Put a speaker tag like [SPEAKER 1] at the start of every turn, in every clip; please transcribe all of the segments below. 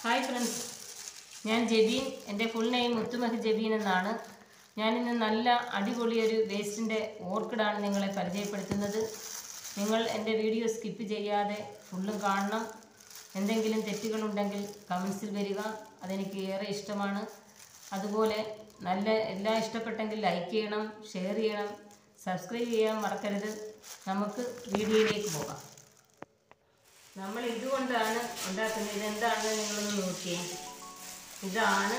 [SPEAKER 1] Hi friends ഞാൻ ജബീൻ. എന്റെ full name മുത്തുമഹ് Jabeen എന്നാണ്. ഞാനിന്ന് നല്ല അടിപൊളി ഒരു വേസ്റ്റിന്റെ ഓർക്കിഡാണ് നിങ്ങളെ പരിചയപ്പെടുത്തുന്നത്. നിങ്ങൾ എന്റെ വീഡിയോ സ്കിപ്പ് ചെയ്യാതെ ഫുള്ളും കാണണം. എന്തെങ്കിലും തെറ്റുകളുണ്ടെങ്കിൽ കമൻസിൽ വരിക. അതെനിക്ക് ഏറെ ഇഷ്ടമാണ്. അതുപോലെ നല്ല എല്ലാം ഇഷ്ടപ്പെട്ടെങ്കിൽ ലൈക്ക് ചെയ്യണം ഷെയർ ചെയ്യണം സബ്സ്ക്രൈബ് ചെയ്യാൻ മറക്കരുത്. നമുക്ക് വീഡിയോയിലേക്ക് പോകാം. നമ്മൾ ഇതുകൊണ്ടാണ് ഉണ്ടാക്കുന്നത്. ഇതെന്താണെന്ന് നിങ്ങളൊന്ന് നോക്കിയേ. ഇതാണ്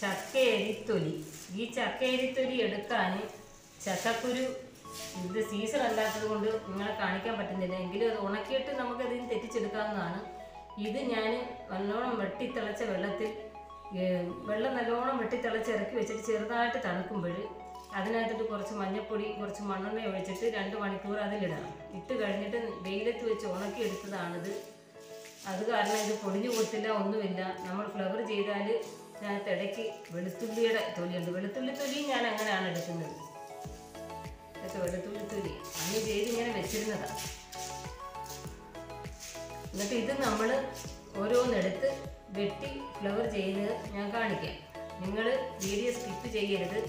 [SPEAKER 1] ചക്കയരിത്തൊലി ഈ ചക്കയരിത്തൊലി എടുക്കാൻ ചക്കക്കുരു ഇത് സീസൺ അല്ലാത്തത് കൊണ്ട് നിങ്ങളെ കാണിക്കാൻ പറ്റുന്നില്ല. എങ്കിലും അത് ഉണക്കിയിട്ട് നമുക്കതിന് തെറ്റിച്ചെടുക്കാവുന്നതാണ്. ഇത് ഞാൻ നല്ലോണം വെട്ടിത്തിളച്ച വെള്ളത്തിൽ വെള്ളം നല്ലോണം വെട്ടിത്തിളച്ച് ഇറക്കി വെച്ചിട്ട് ചെറുതായിട്ട് തണുക്കുമ്പോൾ അതിനകത്തിട്ട് കുറച്ച് മഞ്ഞപ്പൊടി കുറച്ച് മണ്ണെണ്ണ ഒഴിച്ചിട്ട് രണ്ട് മണിക്കൂർ അതിലിടണം. ഇട്ട് കഴിഞ്ഞിട്ട് വെയിലത്ത് വെച്ച് ഉണക്കി എടുത്തതാണിത്. അത് കാരണം ഇത് പൊടിഞ്ഞു പോത്തില്ല ഒന്നുമില്ല. നമ്മൾ ഫ്ലവർ ചെയ്താൽ ഇതിനകത്ത് ഇടയ്ക്ക് വെളുത്തുള്ളിയുടെ തൊലിയുണ്ട്. വെളുത്തുള്ളി തൊലി ഞാൻ അങ്ങനെയാണ് എടുക്കുന്നത്. ഇതൊക്കെ വെളുത്തുള്ളി തൊലി. അന്ന് ചെയ്ത് ഇങ്ങനെ വെച്ചിരുന്നതാണ് എന്നിട്ട് ഇത് നമ്മൾ ഓരോന്നെടുത്ത് വെട്ടി ഫ്ലവർ ചെയ്ത് ഞാൻ കാണിക്കാം. നിങ്ങൾ വീഡിയോ സ്കിപ്പ് ചെയ്യരുത്.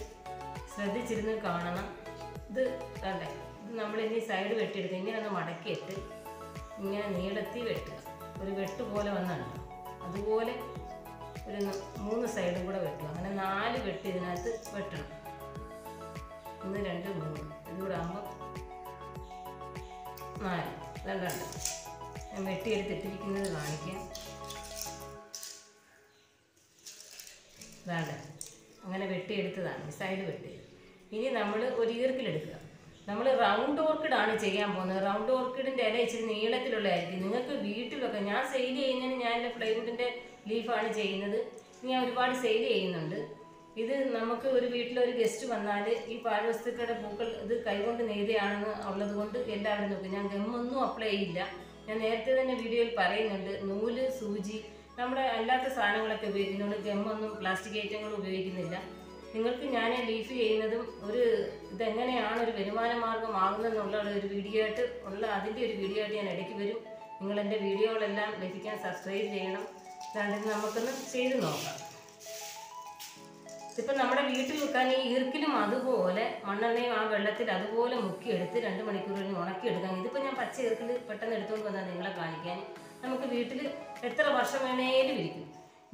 [SPEAKER 1] ശ്രദ്ധിച്ചിരുന്ന് കാണണം. ഇത് കണ്ടേ ഇത് നമ്മൾ ഇനി സൈഡ് വെട്ടിയെടുത്ത് ഇങ്ങനെ ഒന്ന് മടക്കിയിട്ട് ഇങ്ങനെ നീളത്തി വെട്ടുക. ഒരു വെട്ട് പോലെ വന്നാണ്. അതുപോലെ ഒരു മൂന്ന് സൈഡും കൂടെ വെട്ടുക. അങ്ങനെ നാല് വെട്ട് ഇതിനകത്ത് വെട്ടണം. ഒന്ന് രണ്ട് മൂന്ന്. ഇതുകൂടെ ആകുമ്പോൾ നാല്. രണ്ടുണ്ട് ഞാൻ വെട്ടിയെടുത്തിട്ടിരിക്കുന്നത് കാണിക്കാം. വെട്ടിയെടുത്തതാണ് സൈഡ് വെട്ടി ഇനി നമ്മൾ ഒരു ഈർക്കിലെടുക്കുക നമ്മൾ റൗണ്ട് ഓർക്കിഡ് ആണ് ചെയ്യാൻ പോകുന്നത്. റൗണ്ട് ഓർക്കിഡിന്റെ ഇല ഇച്ചിരി നീളത്തിലുള്ളതായിരിക്കും. നിങ്ങൾക്ക് വീട്ടിലൊക്കെ ഞാൻ സെയിൽ ചെയ്യുന്നതിന് ഞാൻ എന്റെ പ്ലൈവുഡിന്റെ ലീഫാണ് ചെയ്യുന്നത്. ഞാൻ ഒരുപാട് സെയിൽ ചെയ്യുന്നുണ്ട്. ഇത് നമുക്ക് ഒരു വീട്ടിലൊരു ഗസ്റ്റ് വന്നാൽ ഈ പാഴ്വസ്തുക്കളുടെ പൂക്കൾ ഇത് കൈകൊണ്ട് നെയ്തയാണെന്ന് ഉള്ളത് കൊണ്ട് എല്ലാവരും നോക്കും. ഞാൻ ഗമ്മൊന്നും അപ്ലൈ ചെയ്യില്ല. ഞാൻ നേരത്തെ തന്നെ വീഡിയോയിൽ പറയുന്നുണ്ട്. നൂൽ സൂചി നമ്മുടെ അല്ലാത്ത സാധനങ്ങളൊക്കെ ഉപയോഗിക്കുന്നുണ്ട് ഗമ്മൊന്നും പ്ലാസ്റ്റിക് ഐറ്റങ്ങൾ ഉപയോഗിക്കുന്നില്ല. നിങ്ങൾക്ക് ഞാൻ ലീഫ് ചെയ്യുന്നതും ഒരു ഇതെങ്ങനെയാണ് ഒരു വരുമാന മാർഗം ആകുന്നതെന്നുള്ള ഒരു വീഡിയോ ആയിട്ട് ഉള്ള അതിന്റെ ഒരു വീഡിയോ ആയിട്ട് ഞാൻ ഇടയ്ക്ക് വരും. നിങ്ങൾ എന്റെ വീഡിയോകളെല്ലാം ലഭിക്കാൻ സബ്സ്ക്രൈബ് ചെയ്യണം. അതാണ്ട് നമുക്കൊന്ന് ചെയ്ത് നോക്കാം. ഇപ്പം നമ്മുടെ വീട്ടിൽ വെക്കാൻ ഈ ഈർക്കിലും അതുപോലെ മണ്ണെണ്ണയും ആ വെള്ളത്തിൽ അതുപോലെ മുക്കിയെടുത്ത് രണ്ട് കഴിഞ്ഞ് ഉണക്കിയെടുക്കാം. ഇതിപ്പോൾ ഞാൻ പച്ച ഈർക്കിൽ പെട്ടെന്ന് എടുത്തുകൊണ്ട് വന്നാൽ നിങ്ങളെ കാണിക്കാൻ. നമുക്ക് വീട്ടിൽ എത്ര വർഷം വേണേലും ഇരിക്കും.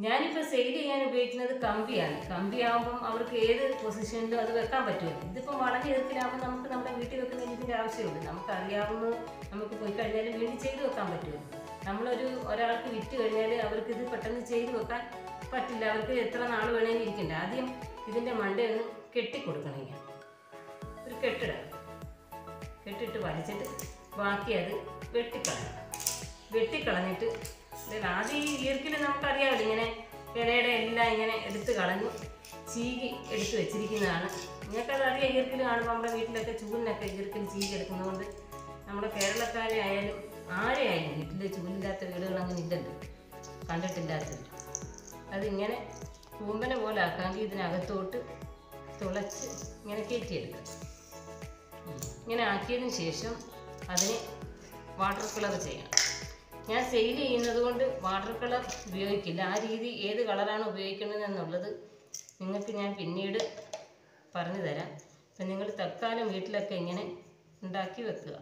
[SPEAKER 1] ഞാനിപ്പോൾ സെയിൽ ചെയ്യാൻ ഉപയോഗിക്കുന്നത് കമ്പിയാണ്. കമ്പിയാകുമ്പം അവർക്ക് ഏത് പൊസിഷനിലും അത് വെക്കാൻ പറ്റുമല്ലോ. ഇതിപ്പോൾ വളരെ ഈർക്കിലാകുമ്പോൾ നമുക്ക് നമ്മുടെ വീട്ടിൽ വെക്കുന്ന ഇതിന്റെ ആവശ്യമുണ്ട്. നമുക്ക് അറിയാവുന്ന നമുക്ക് പോയി കഴിഞ്ഞാൽ വീണ്ടും ചെയ്ത് വെക്കാൻ പറ്റുമല്ലോ. നമ്മളൊരു ഒരാൾക്ക് വിറ്റ് കഴിഞ്ഞാൽ അവർക്ക് ഇത് പെട്ടെന്ന് ചെയ്ത് വെക്കാൻ പറ്റില്ല. അവർക്ക് എത്ര നാൾ വേണമെങ്കിൽ ഇരിക്കണ്ട. ആദ്യം ഇതിന്റെ മണ്ടയൊന്ന് കെട്ടിക്കൊടുക്കണം ഞാൻ ഒരു കെട്ടിട. കെട്ടിട്ട് വലിച്ചിട്ട് ബാക്കി അത് വെട്ടിക്കളയണം. വെട്ടിക്കളഞ്ഞിട്ട് ആദ്യം ഈ ഈർക്കിൽ നമുക്കറിയാമല്ലോ ഇങ്ങനെ ഇടയുടെ എല്ലാം ഇങ്ങനെ എടുത്ത് കളഞ്ഞു ചീകി എടുത്ത് വെച്ചിരിക്കുന്നതാണ്. നിങ്ങൾക്കത് അറിയാം ഈർക്കിൽ കാണുമ്പോൾ നമ്മുടെ വീട്ടിലൊക്കെ ചൂലിനൊക്കെ ഈർക്കിൽ ചീകി എടുക്കുന്നതുകൊണ്ട് നമ്മുടെ കേരളക്കാരെ ആയാലും ആരെ ആയാലും വീട്ടിൽ ചൂലില്ലാത്ത വീടുകളങ്ങനെ ഇല്ലല്ലോ കണ്ടിട്ടില്ലാത്തത് അതിങ്ങനെ കൂമ്പനെ പോലെ ആക്കാമെങ്കിൽ ഇതിനകത്തോട്ട് തുളച്ച് ഇങ്ങനെ കയറ്റിയെടുക്കാം. ഇങ്ങനെ ആക്കിയതിന് ശേഷം അതിന് വാട്ടർ കളർ ചെയ്യണം ഞാൻ സെയിൽ ചെയ്യുന്നത് കൊണ്ട് വാട്ടർ കളർ ഉപയോഗിക്കില്ല. ആ രീതി ഏത് കളറാണ് ഉപയോഗിക്കുന്നത് എന്നുള്ളത് നിങ്ങൾക്ക് ഞാൻ പിന്നീട് പറഞ്ഞു തരാം. അപ്പം നിങ്ങൾ തൽക്കാലം വീട്ടിലൊക്കെ ഇങ്ങനെ ഉണ്ടാക്കി വെക്കുക.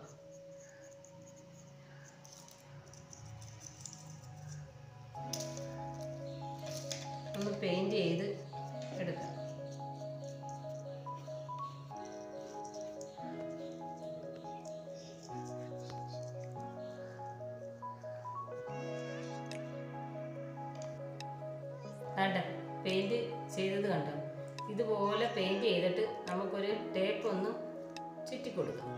[SPEAKER 1] ഒന്ന് പെയിന്റ് ചെയ്ത് വേണ്ട പെയിന്റ് ചെയ്തത് കണ്ടോ? ഇതുപോലെ പെയിന്റ് ചെയ്തിട്ട് നമുക്കൊരു ടേപ്പ് ഒന്ന് ചുറ്റി കൊടുക്കാം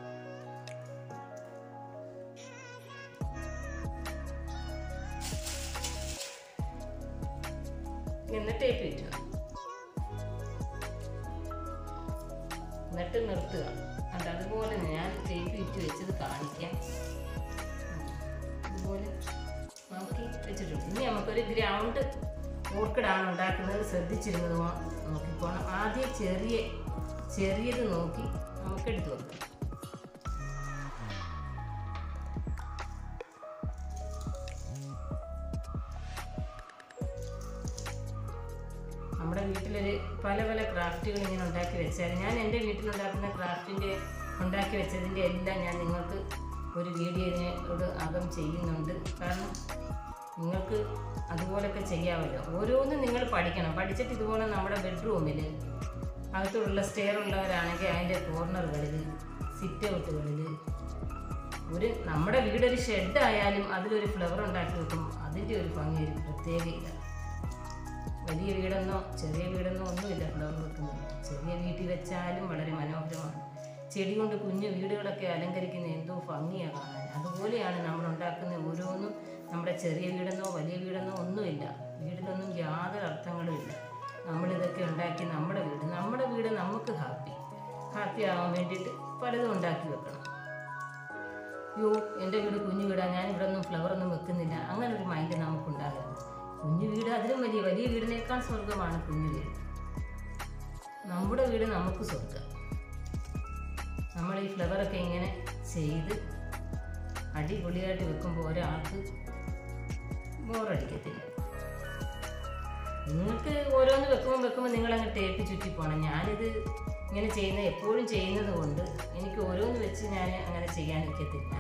[SPEAKER 1] ടേപ്പ് ചുറ്റുക എന്നിട്ട് നിർത്തുക. അത് അതുപോലെ ഞാൻ ടേപ്പ് ഇട്ട് വെച്ചത് കാണിക്കാം. ഇതുപോലെ നോക്കി വെച്ചിട്ടുണ്ട്. ഇനി നമുക്കൊരു ഗ്രൗണ്ട് ഓർക്കിഡാണ് ഉണ്ടാക്കുന്നത്. ശ്രദ്ധിച്ചിരുന്നത് നോക്കി നോക്കിക്കോണം ആദ്യം ചെറിയ ചെറിയത് നോക്കി നമുക്ക് എടുത്തു വെക്കാം നമ്മുടെ വീട്ടിലൊരു പല പല ക്രാഫ്റ്റുകൾ ഇങ്ങനെ ഉണ്ടാക്കി വെച്ചാൽ ഞാൻ എന്റെ വീട്ടിലുണ്ടാക്കുന്ന ക്രാഫ്റ്റിന്റെ ഉണ്ടാക്കി വെച്ചതിന്റെ എല്ലാം ഞാൻ നിങ്ങൾക്ക് ഒരു വീഡിയോ ഇതിനോട് അകം ചെയ്യുന്നുണ്ട്. കാരണം നിങ്ങൾക്ക് അതുപോലൊക്കെ ചെയ്യാമല്ലോ. ഓരോന്നും നിങ്ങൾ പഠിക്കണം. പഠിച്ചിട്ട് ഇതുപോലെ നമ്മുടെ ബെഡ്റൂമിൽ അകത്തുള്ള സ്റ്റെയർ ഉള്ളവരാണെങ്കിൽ അതിന്റെ കോർണറുകളിൽ സിറ്റ് ഔട്ടുകളിൽ ഒരു നമ്മുടെ വീടൊരു ഷെഡ് ആയാലും അതിലൊരു ഫ്ലവർ ഉണ്ടാക്കി വെക്കും. അതിന്റെ ഒരു ഭംഗി ഒരു പ്രത്യേകയില്ല. വലിയ വീടെന്നോ ചെറിയ വീടെന്നോ ഒന്നുമില്ല ഫ്ലവർ വെക്കുന്നത്. ചെറിയ വീട്ടിൽ വെച്ചാലും വളരെ മനോഹരമാണ്. ചെടി കൊണ്ട് കുഞ്ഞു വീടുകളൊക്കെ അലങ്കരിക്കുന്ന എന്തോ ഭംഗിയാണ്. കാണാൻ അതുപോലെയാണ് നമ്മൾ ഉണ്ടാക്കുന്ന ഓരോന്നും നമ്മുടെ ചെറിയ വീടെന്നോ വലിയ വീടെന്നോ ഒന്നുമില്ല. വീടിനൊന്നും യാതൊരു അർത്ഥങ്ങളും ഇല്ല. നമ്മളിതൊക്കെ ഉണ്ടാക്കി നമ്മുടെ വീട് നമ്മുടെ വീട് നമുക്ക് ഹാപ്പി. ഹാപ്പി ആവാൻ വേണ്ടിയിട്ട് പലതും ഉണ്ടാക്കി വെക്കണം. യോ എന്റെ വീട് കുഞ്ഞു വീടാ ഞാൻ ഇവിടെ ഒന്നും ഫ്ലവർ ഒന്നും വെക്കുന്നില്ല. അങ്ങനെ ഒരു മൈൻഡ് നമുക്കുണ്ടാകരുത്. കുഞ്ഞു വീട് അതിലും വലിയ വലിയ വീടിനേക്കാൾ സ്വർഗമാണ് കുഞ്ഞു വീട്. നമ്മുടെ വീട് നമുക്ക് സ്വർഗം നമ്മൾ ഈ ഫ്ലവറൊക്കെ ഇങ്ങനെ ചെയ്ത് അടിപൊളിയായിട്ട് വെക്കുമ്പോൾ ഒരാൾക്ക് ബോറടിക്കത്തില്ല. നിങ്ങൾക്ക് ഓരോന്ന് വെക്കുമ്പോൾ വെക്കുമ്പോൾ നിങ്ങൾ അങ്ങ് ടേപ്പ് ചുറ്റി പോകണം ഞാനിത് ഇങ്ങനെ ചെയ്യുന്ന എപ്പോഴും ചെയ്യുന്നത് കൊണ്ട് എനിക്ക് ഓരോന്ന് വെച്ച് ഞാൻ അങ്ങനെ ചെയ്യാൻ നിൽക്കത്തില്ല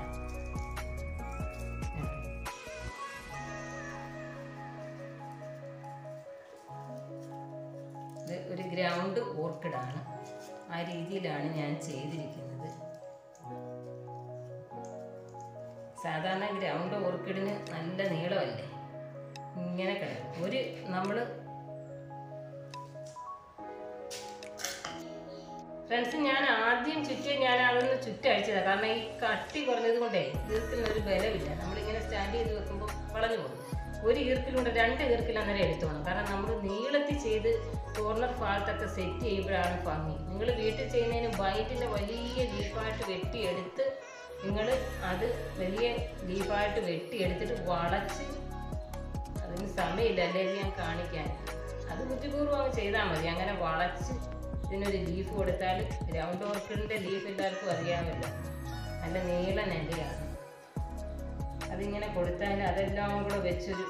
[SPEAKER 1] ഇത് ഒരു ഗ്രൗണ്ട് ഓർക്കിഡാണ്. ആ രീതിയിലാണ് ഞാൻ ചെയ്തിരിക്കുന്നത്. സാധാരണ ഗ്രൗണ്ട് ഓർക്കിഡിന് നല്ല നീളമല്ലേ? ഇങ്ങനെ കിടക്കും. ഒരു നമ്മൾ ഫ്രണ്ട്സ് ഞാൻ ആദ്യം ചുറ്റും ഞാൻ അതൊന്ന് ചുറ്റഴിച്ചതാണ് കാരണം ഈ കട്ടി കുറഞ്ഞത് കൊണ്ടേ ഈർക്കിനൊരു ബലമില്ല. നമ്മളിങ്ങനെ സ്റ്റാൻഡ് ചെയ്ത് വെക്കുമ്പോൾ വളഞ്ഞു പോകും. ഒരു ഈർക്കിലുണ്ട് രണ്ട് ഈർക്കിൽ അന്നേരം എടുത്തോണം കാരണം നമ്മൾ നീളത്തിൽ ചെയ്ത് കോർണർ ഫാൾട്ടൊക്കെ സെറ്റ് ചെയ്യുമ്പോഴാണ് ഭംഗി. നിങ്ങൾ വീട്ടിൽ ചെയ്യുന്നതിന് വൈറ്റിന്റെ വലിയ ലീഫായിട്ട് വെട്ടിയെടുത്ത് നിങ്ങൾ അത് വലിയ ലീഫായിട്ട് വെട്ടിയെടുത്തിട്ട് വളച്ച് അതിന് സമയമില്ല അല്ലെങ്കിൽ ഞാൻ കാണിക്കാൻ. അത് ബുദ്ധിപൂർവം ചെയ്താൽ മതി. അങ്ങനെ വളച്ച് ഇതിനൊരു ലീഫ് കൊടുത്താൽ ഗ്രൗണ്ട് ഓർക്കിഡിന്റെ ലീഫ് എല്ലാവർക്കും അറിയാമല്ലോ. നല്ല നീള നെല്ലയാണ്. അതിങ്ങനെ കൊടുത്താൽ അതെല്ലാം കൂടെ വെച്ചൊരു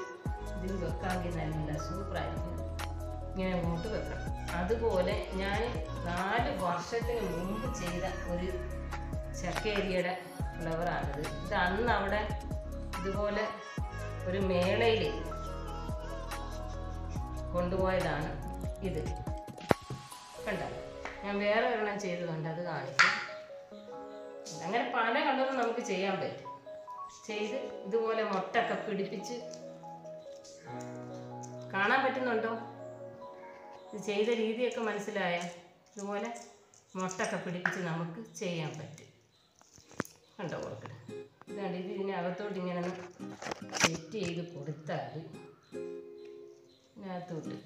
[SPEAKER 1] ഇതിൽ വെക്കാമെങ്കിൽ നല്ല സൂപ്പറായിരിക്കും. ഇങ്ങനെ അങ്ങോട്ട് വെക്കാം. അതുപോലെ ഞാൻ നാല് വർഷത്തിന് മുമ്പ് ചെയ്ത ഒരു ചക്കേരിയുടെ ഫ്ലവറാണിത് ഇത് അന്ന് അവിടെ ഇതുപോലെ ഒരു മേളയിൽ കൊണ്ടുപോയതാണ് ഇത്. കണ്ട? ഞാൻ വേറെ ഒരെണ്ണം ചെയ്തതുണ്ട് അത് കാണിക്കും അങ്ങനെ പല കളറും നമുക്ക് ചെയ്യാൻ പറ്റും. ചെയ്ത് ഇതുപോലെ മുട്ടൊക്കെ പിടിപ്പിച്ച് കാണാൻ പറ്റുന്നുണ്ടോ? ഇത് ചെയ്ത രീതിയൊക്കെ മനസ്സിലായ ഇതുപോലെ മുട്ടൊക്കെ പിടിപ്പിച്ച് നമുക്ക് ചെയ്യാൻ പറ്റും. കണ്ടോ ഓർക്കിഡ് ഇതാണ് ഇത് ഇതിനകത്തോട്ട് ഇങ്ങനെ സെറ്റ് ചെയ്ത് കൊടുത്താൽ ഇതിനകത്തോട്ട്.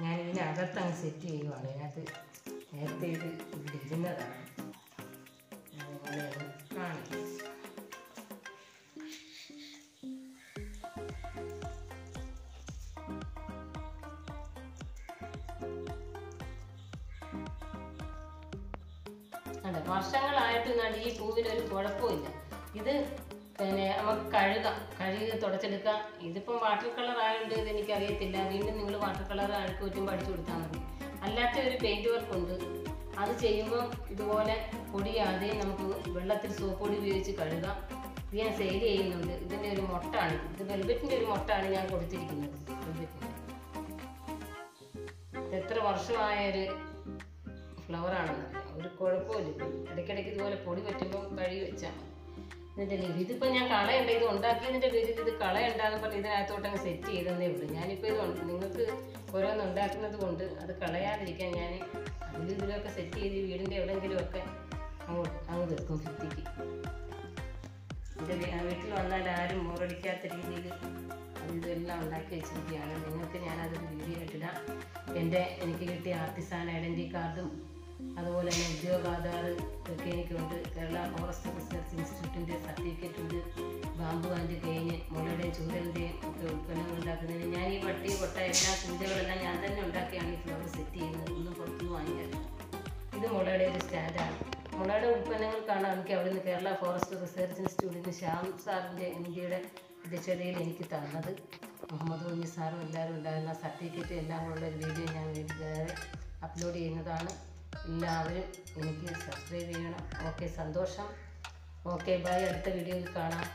[SPEAKER 1] ഞാൻ ഇതിനകത്തങ്ങ് സെറ്റ് ചെയ്യുവാണ്. ഇതിനകത്ത് നേരത്തെ ഇത് ഇവിടെ ഇരുന്നതാണ്. കാണിക്കാം. അതെ വർഷങ്ങളായിട്ട് നാണ്ട് ഈ പൂവിനൊരു കുഴപ്പമില്ല. ഇത് പിന്നെ നമുക്ക് കഴുകാം. കഴുകി തുടച്ചെടുക്കാം. ഇതിപ്പം വാട്ടർ കളർ ആയതുകൊണ്ട് ഇത് എനിക്കറിയത്തില്ല വീണ്ടും നിങ്ങൾ വാട്ടർ കളർ അഴുക്ക് പറ്റുമ്പോൾ പഠിച്ചു കൊടുത്താൽ മതി. അല്ലാത്ത ഒരു പെയിന്റ് വർക്ക് ഉണ്ട്. അത് ചെയ്യുമ്പം ഇതുപോലെ പൊടിയാതെ നമുക്ക് വെള്ളത്തിൽ സോപ്പ് പൊടി ഉപയോഗിച്ച് കഴുകാം. ഇത് ഞാൻ സെയിൽ ചെയ്യുന്നുണ്ട്. ഇതിന്റെ ഒരു മുട്ടാണ്. ഇത് വെൽബറ്റിന്റെ ഒരു മുട്ടാണ് ഞാൻ കൊടുത്തിരിക്കുന്നത്. വെൽവെറ്റിന്റെ എത്ര വർഷമായ ഒരു ഫ്ലവറാണെന്ന് ഒരു കുഴപ്പമില്ല. ഇടയ്ക്കിടയ്ക്ക് ഇതുപോലെ പൊടി പറ്റുമ്പോൾ കഴുകി വെച്ചാൽ മതി. എന്നിട്ട് ലീവ് ഇതിപ്പോൾ ഞാൻ കളയണ്ട ഇത് ഉണ്ടാക്കിയതിന്റെ പേരിൽ ഇത് കളയണ്ടെന്ന് പറഞ്ഞ് ഇതിനകത്തോട്ട് അങ്ങ് സെറ്റ് ചെയ്തെന്നേ ഉള്ളൂ. ഞാനിപ്പോൾ ഇത് നിങ്ങൾക്ക് ഓരോന്ന് ഉണ്ടാക്കുന്നത് കൊണ്ട് അത് കളയാതിരിക്കാൻ ഞാൻ അതിലും ഇതിലൊക്കെ സെറ്റ് ചെയ്ത് വീടിന്റെ എവിടെയെങ്കിലുമൊക്കെ അങ്ങ് അങ്ങ് വെക്കും ഭിത്തിക്ക്. എന്റെ വീട്ടിൽ വന്നാൽ ആരും മോറടിക്കാത്ത രീതിയിൽ ഇതെല്ലാം ഉണ്ടാക്കി വെച്ചിരിക്കുകയാണ്. നിങ്ങൾക്ക് ഞാനതൊരു വീഡിയോ ഇട്ടിടാം എന്റെ എനിക്ക് കിട്ടിയ ആർട്ടിസാൻ ഐഡന്റി കാർഡും അതുപോലെ തന്നെ ഉദ്യോഗ ആധാർ എനിക്കുണ്ട് കേരള ഫോറസ്റ്റ് റിസർച്ച് ഇൻസ്റ്റിറ്റ്യൂട്ടിന്റെ സർട്ടിഫിക്കറ്റ് ഉണ്ട് ബാമ്പു അതിന്റെ തേഞ്ഞ് മുളയുടെയും ചൂരലിന്റെയും ഒക്കെ ഉൽപ്പന്നങ്ങൾ ഉണ്ടാക്കുന്നതിന് ഞാൻ ഈ വട്ടി കൊട്ട എല്ലാ കുഞ്ചകളെല്ലാം ഞാൻ തന്നെ ഉണ്ടാക്കിയാണ് ഈ ഫ്ലവർ സെറ്റ് ചെയ്യുന്നത്. ഒന്നും പുറത്തുനിന്ന് വാങ്ങിക്കല്ല ഇത് മുളയുടെ ഒരു സ്റ്റാൻഡാണ്. മുളയുടെ ഉൽപ്പന്നങ്ങൾക്കാണ് കാണാൻ എനിക്ക് അവിടുന്ന് കേരള ഫോറസ്റ്റ് റിസർച്ച് ഇൻസ്റ്റിറ്റ്യൂട്ടിന് ശ്യാം സാറിന്റെ ഇന്ത്യയുടെ അധ്യക്ഷതയിൽ എനിക്ക് തന്നത്. മുഹമ്മദ് കുഞ്ഞി സാറും എല്ലാവരും ഉണ്ടായിരുന്ന സർട്ടിഫിക്കറ്റ് എല്ലാം ഉള്ള ഒരു വീഡിയോ ഞാൻ വേറെ അപ്ലോഡ് ചെയ്യുന്നതാണ്. എല്ലാവരും എനിക്ക് സബ്സ്ക്രൈബ് ചെയ്യണം. ഓക്കെ സന്തോഷം. ഓക്കെ ബൈ അടുത്ത വീഡിയോയിൽ കാണാം.